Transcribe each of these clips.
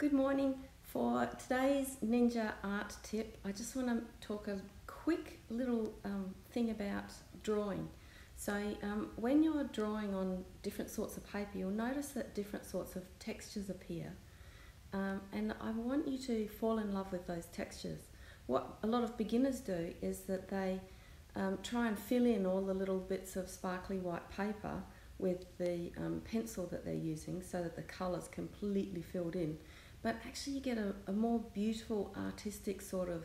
Good morning. For today's Ninja art tip, I just want to talk a quick little um, thing about drawing. So um, when you're drawing on different sorts of paper, you'll notice that different sorts of textures appear. Um, and I want you to fall in love with those textures. What a lot of beginners do is that they um, try and fill in all the little bits of sparkly white paper with the um, pencil that they're using so that the colour's completely filled in. But actually you get a, a more beautiful artistic sort of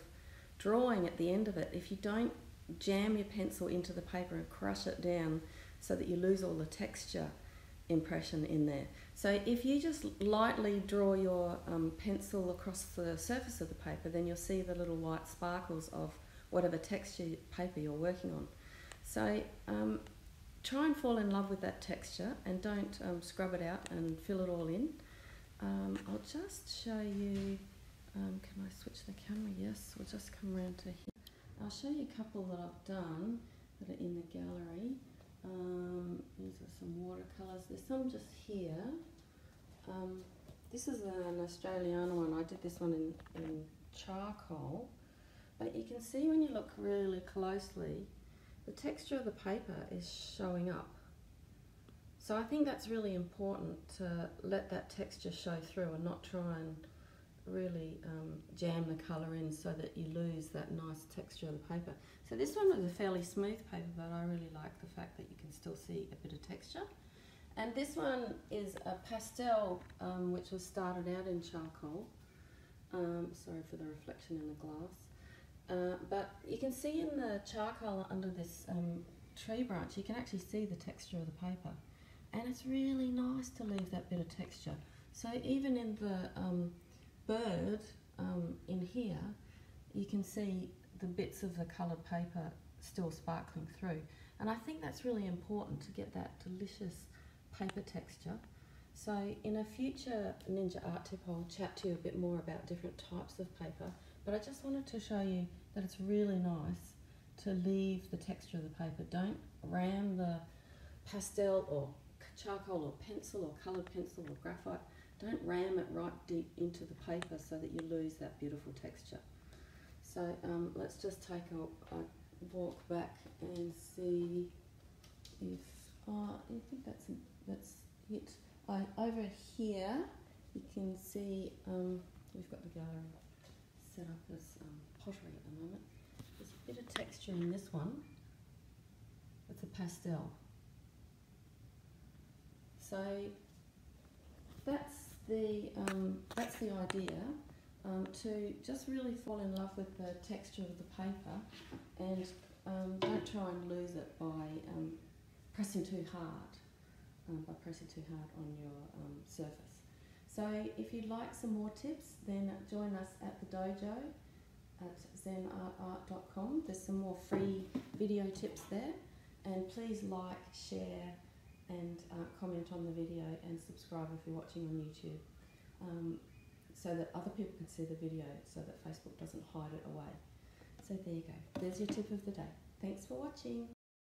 drawing at the end of it if you don't jam your pencil into the paper and crush it down so that you lose all the texture impression in there. So if you just lightly draw your um, pencil across the surface of the paper, then you'll see the little white sparkles of whatever texture paper you're working on. So um, try and fall in love with that texture and don't um, scrub it out and fill it all in. Um, I'll just show you, um, can I switch the camera? Yes, we'll just come around to here. I'll show you a couple that I've done that are in the gallery. Um, these are some watercolours. There's some just here. Um, this is an Australian one. I did this one in, in charcoal. But you can see when you look really closely, the texture of the paper is showing up. So I think that's really important to let that texture show through and not try and really um, jam the colour in so that you lose that nice texture of the paper. So this one was a fairly smooth paper but I really like the fact that you can still see a bit of texture. And this one is a pastel um, which was started out in charcoal. Um, sorry for the reflection in the glass. Uh, but you can see in the charcoal under this um, tree branch, you can actually see the texture of the paper and it's really nice to leave that bit of texture. So even in the um, bird um, in here, you can see the bits of the coloured paper still sparkling through. And I think that's really important to get that delicious paper texture. So in a future Ninja Art Tip, I'll chat to you a bit more about different types of paper. But I just wanted to show you that it's really nice to leave the texture of the paper. Don't ram the pastel or charcoal or pencil or coloured pencil or graphite, don't ram it right deep into the paper so that you lose that beautiful texture. So um, let's just take a, a, walk back and see if, uh, I think that's, that's it. Uh, over here you can see um, we've got the gallery set up as um, pottery at the moment. There's a bit of texture in this one. It's a pastel. So that's the um, that's the idea um, to just really fall in love with the texture of the paper and um, don't try and lose it by um, pressing too hard um, by pressing too hard on your um, surface. So if you'd like some more tips then join us at the dojo at zenartart.com. There's some more free video tips there and please like, share and uh, comment on the video and subscribe if you're watching on YouTube um, so that other people can see the video so that Facebook doesn't hide it away. So there you go. There's your tip of the day. Thanks for watching.